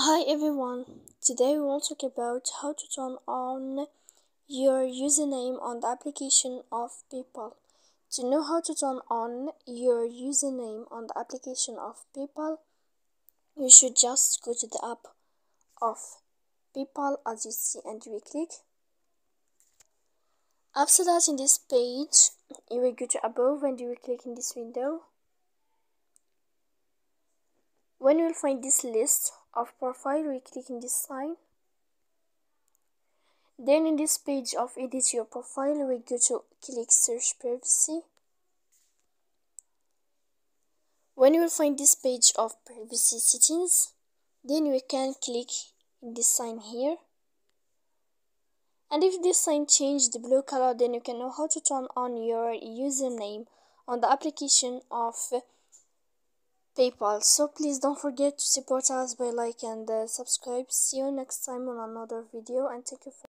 Hi everyone, today we will talk about how to turn on your username on the application of PayPal. To know how to turn on your username on the application of PayPal, you should just go to the app of PayPal as you see and you click. After that in this page, you will go to above and you will click in this window. When you will find this list of profile we click in this sign. Then in this page of edit your profile we go to click search privacy. When you will find this page of privacy settings then we can click this sign here. And if this sign change the blue color then you can know how to turn on your username on the application of PayPal. So please don't forget to support us by like and uh, subscribe. See you next time on another video and take care.